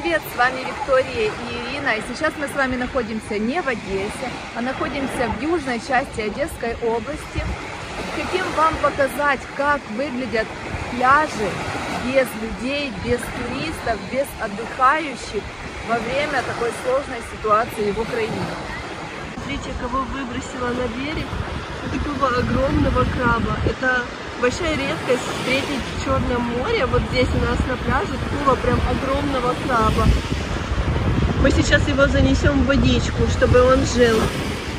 привет! С вами Виктория и Ирина. И сейчас мы с вами находимся не в Одессе, а находимся в южной части Одесской области. Хотим вам показать, как выглядят пляжи без людей, без туристов, без отдыхающих во время такой сложной ситуации в Украине. Смотрите, кого выбросила на берег. Такого огромного краба. Это большая редкость встретить в Черном море. Вот здесь у нас на пляже такого прям огромного краба. Мы сейчас его занесем в водичку, чтобы он жил.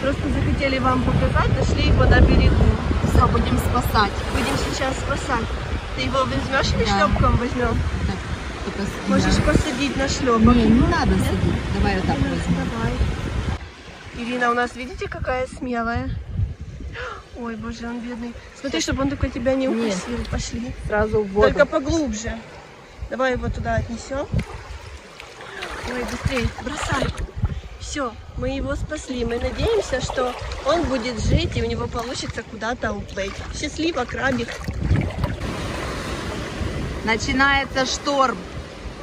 Просто захотели вам показать, нашли его на берегу. Все, будем спасать. Будем сейчас спасать. Ты его возьмешь или Да. шлепком возьмем? Можешь посадить на шлепок. Не, не надо садить. Давай вот так возьмем. Давай. Ирина, у нас, видите, какая смелая? Ой, боже, он бедный. Смотри, чтобы он только тебя не Нет. укусил. Пошли. Сразу в воду. Только поглубже. Давай его туда отнесем. Ой, быстрее, бросай. Все, мы его спасли. Мы надеемся, что он будет жить и у него получится куда-то уплыть. Счастливо, крабик. Начинается шторм.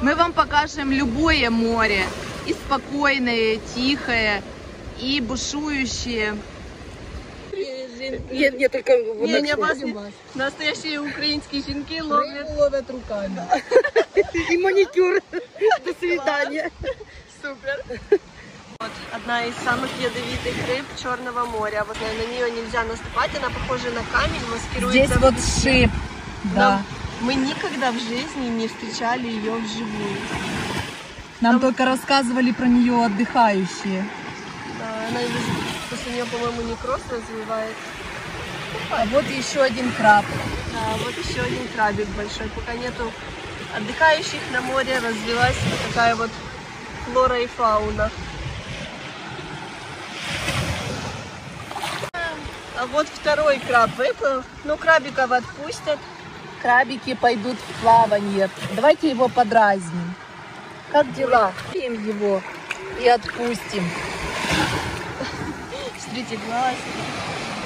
Мы вам покажем любое море. И спокойное, тихое, и бушующее. Нет, нет, только вот не, вас настоящие украинские щенки ловят. ловят руками. И маникюр. До свидания. Супер. Вот одна из самых ядовитых рыб Черного моря. Вот на, нее нельзя наступать, она похожа на камень, маскируется. Здесь вот шип. Да. Нам- мы никогда в жизни не встречали ее вживую. Нам только рассказывали про нее отдыхающие. Да, она после нее, по-моему, некроз развивает. А вот еще один краб. Да, вот еще один крабик большой. Пока нету отдыхающих на море, развилась вот такая вот флора и фауна. А вот второй краб выплыл. Ну, крабиков отпустят. Крабики пойдут в плавание. Давайте его подразним. Как дела? Им его и отпустим. Смотрите, глаз.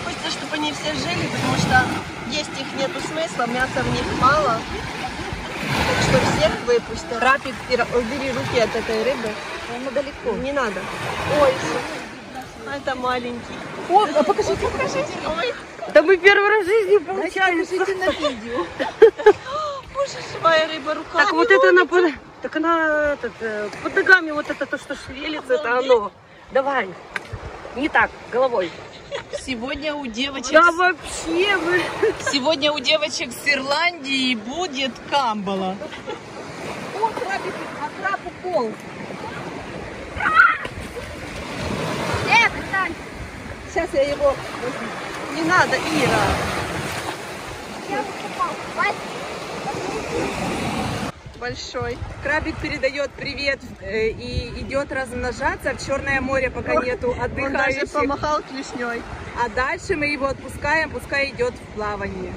Хочется, чтобы они все жили, потому что есть их нету смысла, мяса в них мало. Так что всех выпустят. Ира, убери руки от этой рыбы. Он далеко. Не надо. Ой, а это маленький. О, а покажите, покажите. Ой, Да мы первый раз в жизни Дайте получаемся. покажите на видео. боже, живая рыба, рука. Так вот это она под... Так она этот, э, под ногами вот это то, что шевелится, это оно. Давай. Не так, головой. Сегодня у девочек, Да вообще вы... сегодня у девочек с Ирландии будет камбала. О, крабик, а краб упал. Сейчас я его. Не надо, Ира. Большой. Крабик передает привет э, и идет размножаться в Черное море, пока нету Он даже отдыхающих. помахал клешней. А дальше мы его отпускаем, пускай идет в плавание.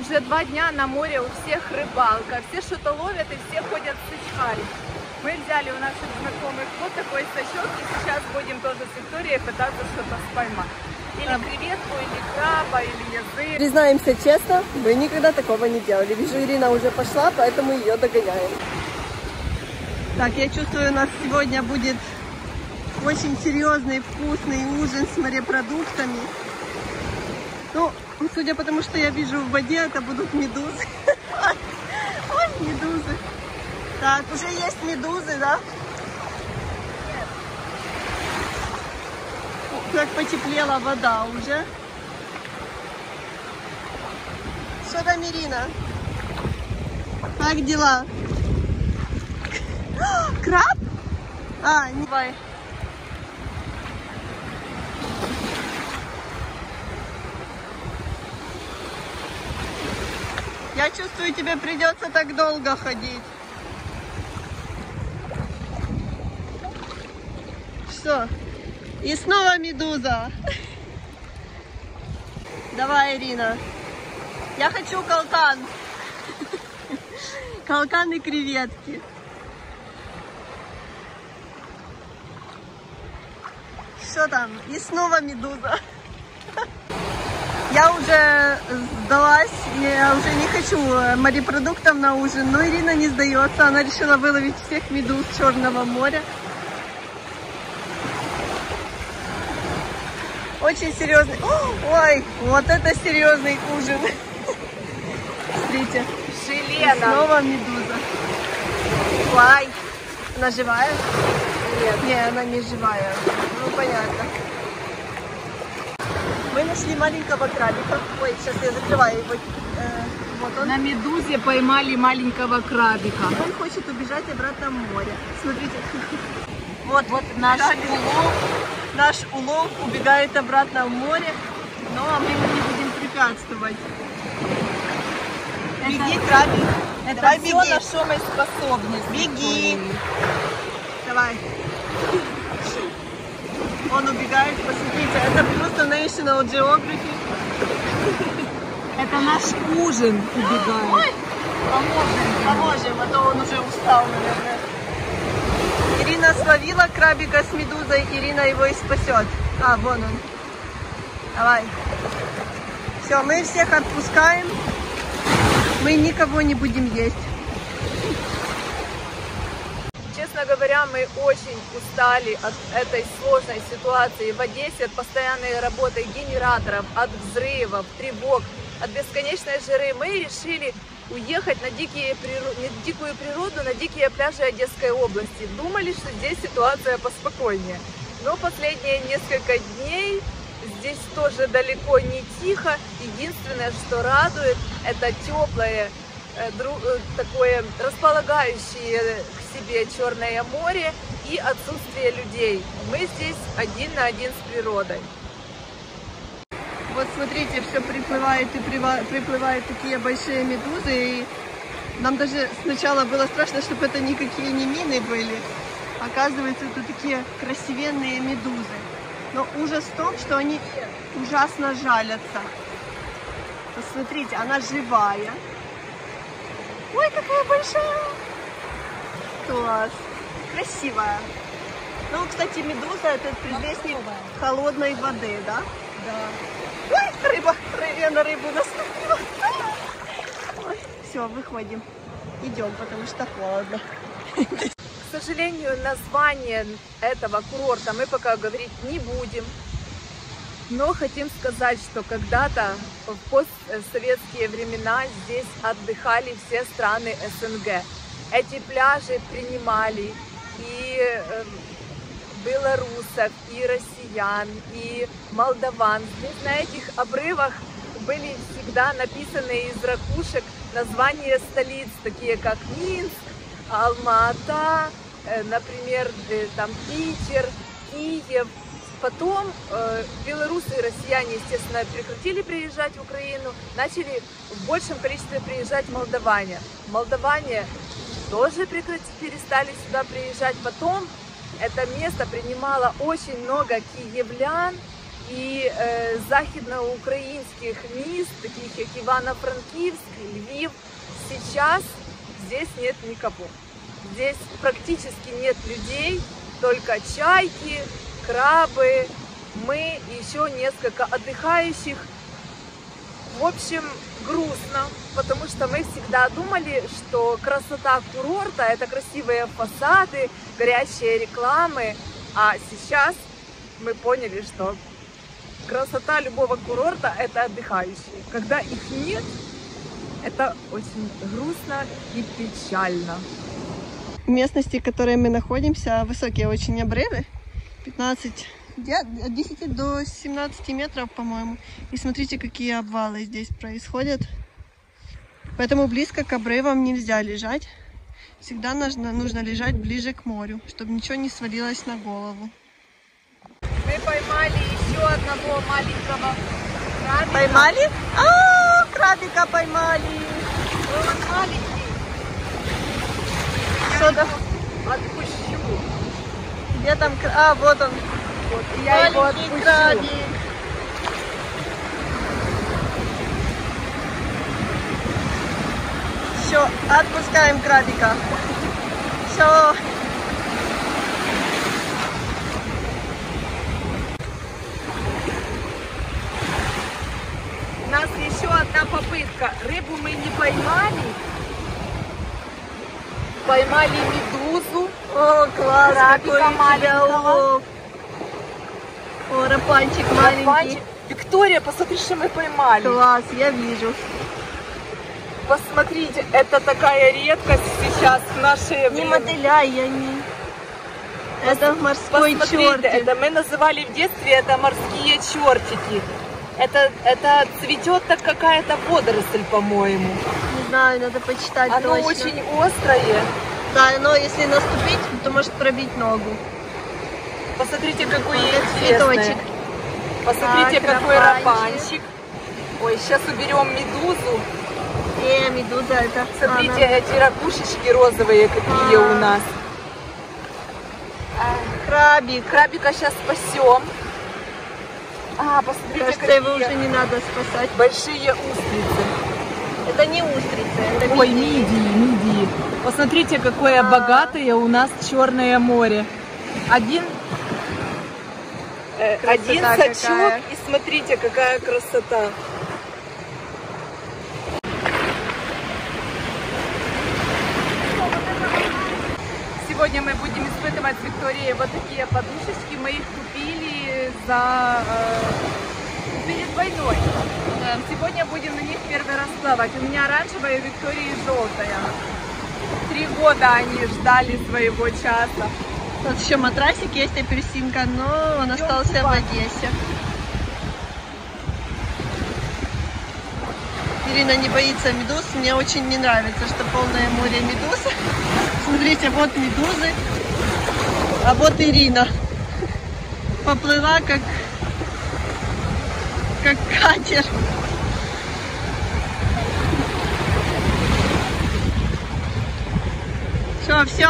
Уже два дня на море у всех рыбалка, все что-то ловят и все ходят с сачками. Мы взяли у наших знакомых вот такой сачок и сейчас будем тоже с Викторией пытаться что-то поймать. Или креветку, или краба, или язык. Признаемся честно, мы никогда такого не делали. Вижу, Ирина уже пошла, поэтому ее догоняем. Так, я чувствую, у нас сегодня будет очень серьезный, вкусный ужин с морепродуктами. Ну, судя по тому, что я вижу в воде, это будут медузы. Ой, медузы. Так, уже есть медузы, да? Как потеплела вода уже. Что там, Ирина? Как дела? Краб? А, не давай. Я чувствую, тебе придется так долго ходить. Что? И снова медуза. Давай, Ирина. Я хочу калкан. Калкан и креветки. Что там? И снова медуза. Я уже сдалась, я уже не хочу э, морепродуктов на ужин, но Ирина не сдается, она решила выловить всех медуз Черного моря. Очень серьезный. Ой, вот это серьезный ужин. Смотрите, Желена. снова медуза. Ой, она живая? Нет. Не, она не живая. Ну, понятно. Мы нашли маленького крабика. Ой, сейчас я закрываю его. Э, вот он. На медузе поймали маленького крабика. Он хочет убежать обратно в море. Смотрите. Вот, Вот наш крабик. улов. Наш улов убегает обратно в море, но мы ему не будем препятствовать. Беги, крабик. Это Давай все, беги. на что мы способны. Беги. Давай. Он убегает, посмотрите, это просто National Geography. Это наш ужин убегает. Ой, поможем, поможем, а то он уже устал, наверное. Ирина словила крабика с медузой, Ирина его и спасет. А, вон он. Давай. Все, мы всех отпускаем. Мы никого не будем есть. Честно говоря, мы очень устали от этой сложной ситуации в Одессе, от постоянной работы генераторов, от взрывов, тревог, от бесконечной жары. Мы решили уехать на, дикие, на дикую природу, на дикие пляжи Одесской области. Думали, что здесь ситуация поспокойнее. Но последние несколько дней здесь тоже далеко не тихо. Единственное, что радует, это теплое, э, э, такое располагающее к себе Черное море и отсутствие людей. Мы здесь один на один с природой. Вот смотрите, все приплывает и приплывают такие большие медузы. И нам даже сначала было страшно, чтобы это никакие не мины были. Оказывается, это такие красивенные медузы. Но ужас в том, что они ужасно жалятся. Посмотрите, она живая. Ой, какая большая! Класс! Красивая. Ну, кстати, медуза это предвестник холодной воды, да? Да. Ой, рыба! Ры- Я на рыбу наступила. Все, выходим. Идем, потому что холодно. К сожалению, название этого курорта мы пока говорить не будем. Но хотим сказать, что когда-то в постсоветские времена здесь отдыхали все страны СНГ. Эти пляжи принимали и э, белорусов, и россиян, и молдаван. Здесь на этих обрывах были всегда написаны из ракушек названия столиц, такие как Минск, Алма-Ата, э, например, э, там Питер, Киев. Потом э, белорусы и россияне, естественно, прекратили приезжать в Украину, начали в большем количестве приезжать молдаване. Молдаване тоже перестали сюда приезжать. Потом это место принимало очень много киевлян и э, західноукраїнських міст, таких как Ивано-Франкивск, Львив. Сейчас здесь нет никого. Здесь практически нет людей, только чайки, крабы, мы и еще несколько отдыхающих. в общем, грустно, потому что мы всегда думали, что красота курорта – это красивые фасады, горящие рекламы, а сейчас мы поняли, что красота любого курорта – это отдыхающие. Когда их нет, это очень грустно и печально. В местности, в которой мы находимся, высокие очень обрывы. 15, де- от 10 до 17 метров, по-моему. И смотрите, какие обвалы здесь происходят. Поэтому близко к обрывам нельзя лежать. Всегда нужно, нужно лежать ближе к морю, чтобы ничего не свалилось на голову. Мы поймали еще одного маленького крабика. Поймали? А, крабика поймали. Он маленький. Что там? Отпущу. Где там? А, вот он. Вот, и я его отпущу. крабик. Все, отпускаем крабика. Все. швидко. Рыбу мы не поймали. Поймали медузу. О, класс, Крабика какой у тебя улов. О, рапанчик маленький. Рапанчик. Виктория, посмотри, что мы поймали. Класс, я вижу. Посмотрите, это такая редкость сейчас в наше Не время. моделяй, я не... Это морской Посмотрите, чертик. это мы называли в детстве это морские чертики. Это, это цветет так какая-то водоросль, по-моему. Не знаю, надо почитать Оно точно. очень острое. Да, но если наступить, то может пробить ногу. Посмотрите, какой интересный. цветочек. Посмотрите, Так, какой рапанчик. Ой, сейчас уберем медузу. Э, медуза это... Смотрите, она- эти ракушечки розовые какие А. у нас. Крабик. Крабика сейчас спасем. А, посмотрите, Кажется, какие его уже не надо спасать. большие устрицы. Это не устрицы, это Ой, мидии. мидии, мидии. Посмотрите, какое А. богатое у нас Черное море. Один, Красота один какая. сачок, и смотрите, какая красота. Сегодня мы будем испытывать с Викторией вот такие подушечки. Мы их купили за э, перед войной. Э, Сегодня будем на них первый раз плавать. У меня оранжевая, у Виктории желтая. Три года они ждали своего часа. Вот еще матрасик есть, апельсинка, но он остался в. Одессе. Ирина не боится медуз. Мне очень не нравится, что полное море медуз. Смотрите, вот медузы, а вот Ирина. Поплыла как, как катер. Что, все?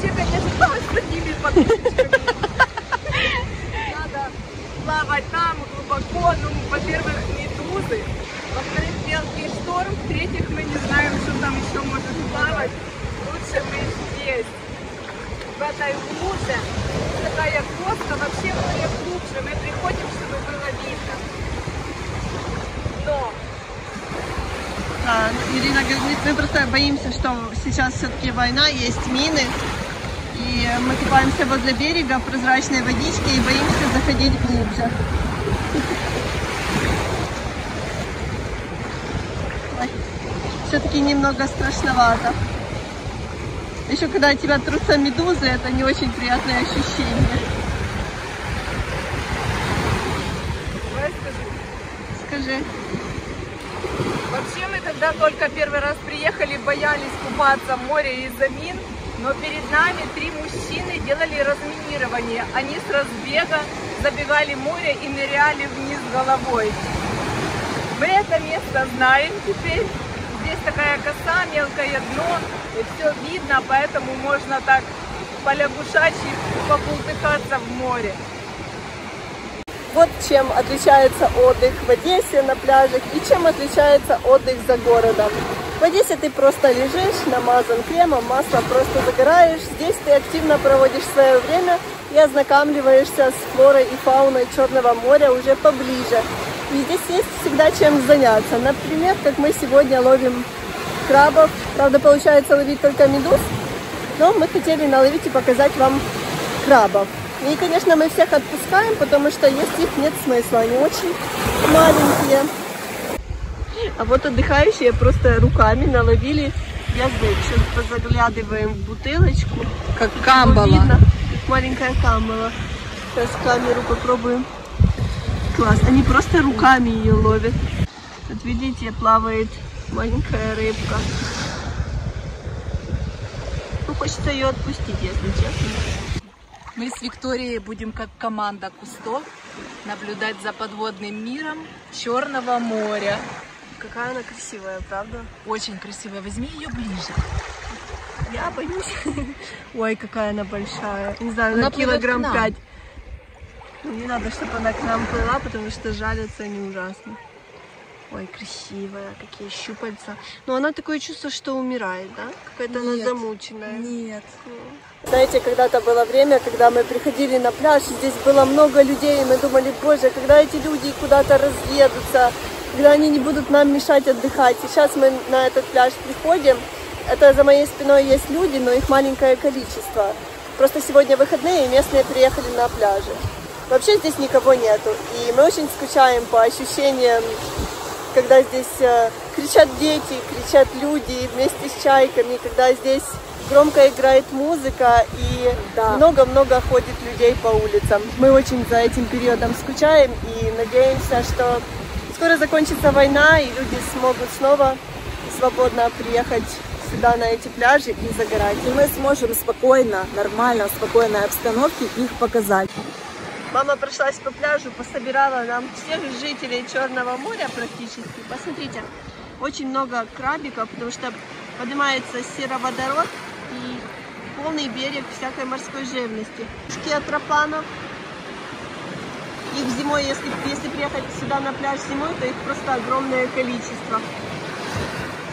Вообще, конечно, с такими подушечками. Надо плавать там глубоко. Ну, во-первых, медузы. Во-вторых, мелкий шторм. В-третьих, мы не знаем, что там еще может плавать. Лучше мы здесь, в этой луже. Такая коста, вообще море глубже. Мы приходим, чтобы было видно. Но Да, Ирина говорит, мы просто боимся, что сейчас все-таки война, есть мины. И мы купаемся возле берега в прозрачной водичке и боимся заходить глубже. Все-таки немного страшновато. Еще когда тебя трутся медузы, это не очень приятное ощущение. скажи. Скажи. Вообще мы тогда только первый раз приехали, боялись купаться в море из-за мин, но перед нами три мужчины делали разминирование. Они с разбега забегали море и ныряли вниз головой. Мы это место знаем теперь. Здесь такая коса, мелкое дно, и все видно, поэтому можно так полягушачьи побултыхаться в море. Вот чем отличается отдых в Одессе на пляжах и чем отличается отдых за городом. В Одессе ты просто лежишь, намазан кремом, масло просто загораешь. Здесь ты активно проводишь свое время и ознакомливаешься с флорой и фауной Черного моря уже поближе. И здесь есть всегда чем заняться. Например, как мы сегодня ловим крабов. Правда, получается ловить только медуз, но мы хотели наловить и показать вам крабов. И, конечно, мы всех отпускаем, потому что есть их нет смысла. Они очень маленькие. А вот отдыхающие просто руками наловили язык. Сейчас позаглядываем в бутылочку. Как Его видно. Маленькая камбала. Сейчас камеру попробуем. Класс. Они просто руками ее ловят. Вот видите, плавает маленькая рыбка. Ну, хочется ее отпустить, если честно. Мы с Викторией будем как команда Кусто наблюдать за подводным миром Черного моря. Какая она красивая, правда? Очень красиво. Возьми ее ближе. Я боюсь. Ой, какая она большая. Не знаю, Она на плывет килограмм пять. Ну, Не надо, чтобы она к нам плыла, потому что жалятся они ужасно. Ой, красивая, какие щупальца. Но она такое чувство, что умирает, да? Какая-то она замученная. Нет. Знаете, когда-то было время, когда мы приходили на пляж, и здесь было много людей, и мы думали, боже, когда эти люди куда-то разъедутся, когда они не будут нам мешать отдыхать. И сейчас мы на этот пляж приходим, это за моей спиной есть люди, но их маленькое количество. Просто сегодня выходные, и местные приехали на пляже. Вообще здесь никого нету, и мы очень скучаем по ощущениям, когда здесь э, кричат дети, кричат люди вместе с чайками, когда здесь громко играет музыка и Да. много-много ходит людей по улицам. Мы очень за этим периодом скучаем и надеемся, что скоро закончится война и люди смогут снова свободно приехать сюда на эти пляжи и загорать. И мы сможем спокойно, нормально, в спокойной обстановке их показать. Мама прошлась по пляжу, пособирала нам всех жителей Черного моря практически. Посмотрите, очень много крабиков, потому что поднимается сероводород и полный берег всякой морской живности. Скиатропанов. Их зимой, если, если приехать сюда на пляж зимой, то их просто огромное количество.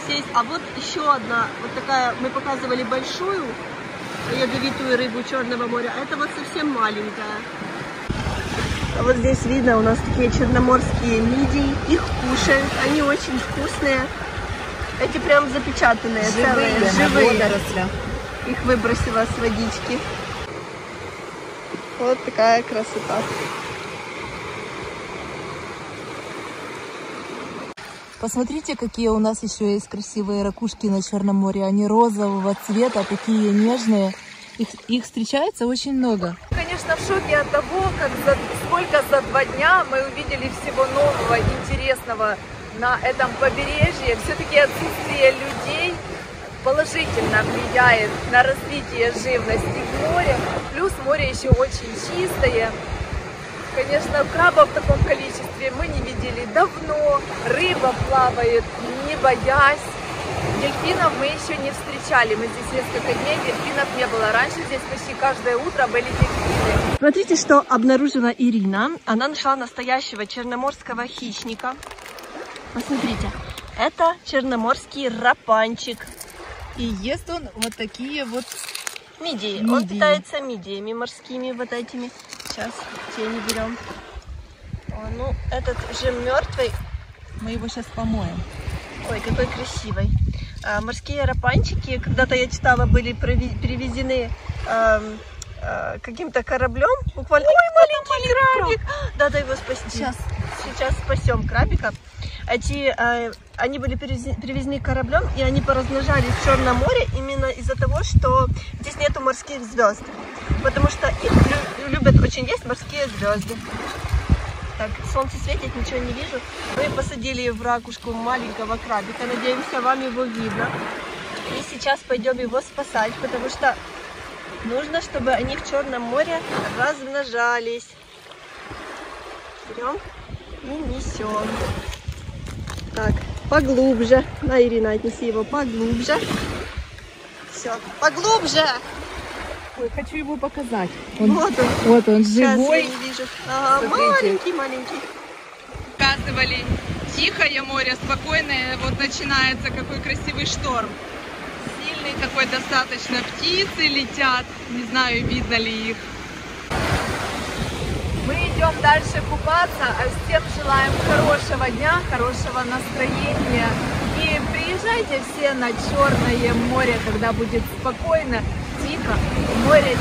Здесь, а вот еще одна, вот такая, мы показывали большую ядовитую рыбу Черного моря, а это вот совсем маленькая. А вот здесь видно у нас такие черноморские мидии. Их кушают, они очень вкусные. Эти прям запечатанные, целые, живые. водорослях. Их выбросила с водички. Вот такая красота. Посмотрите, какие у нас еще есть красивые ракушки на Черном море. Они розового цвета, такие нежные. Их, их встречается очень много. Конечно, в шоке от того, как за, сколько за два дня мы увидели всего нового, интересного на этом побережье. Все-таки отсутствие людей положительно влияет на развитие живности в море. Плюс море еще очень чистое. Конечно, краба в таком количестве мы не видели давно. Рыба плавает, не боясь. Дельфинов мы еще не встречали. Мы здесь несколько дней, дельфинов не было. Раньше здесь почти каждое утро были дельфины. Смотрите, что обнаружила Ирина. Она нашла настоящего черноморского хищника. Посмотрите, это черноморский рапанчик. И ест он вот такие вот Мидии. Он Мидии. питается мидиями морскими вот этими. Сейчас тени берем. О, ну, этот уже мертвый. Мы его сейчас помоем. Ой, какой красивый. А, морские рапанчики, когда-то я читала, были перевезены эм, э, каким-то кораблем. Буквально. Ой, маленький крабик! Надо его спасти. Сейчас. Сейчас спасем крабика. Эти, э, они были перевезены кораблем, и они поразмножались в Черном море именно из-за того, что здесь нету морских звезд. Потому что их лю- любят очень есть морские звезды. Так, солнце светит, ничего не вижу. Мы посадили в ракушку маленького крабика. Надеемся, вам его видно. И сейчас пойдем его спасать, потому что нужно, чтобы они в Черном море размножались. Берем и несем. Так, поглубже. На, Ирина, отнеси его поглубже. Все, поглубже. Ой, хочу его показать. Вот он. Вот он Сейчас я живой. не вижу. Ага, маленький, маленький. показывали тихое море, спокойное, вот начинается какой красивый шторм. Сильный такой достаточно, птицы летят, не знаю, видно ли их. Мы идем дальше купаться, а всем желаем хорошего дня, хорошего настроения. И приезжайте все на Черное море, когда будет спокойно, тихо. Море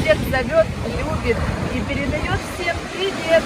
всех зовет, любит и передает всем привет.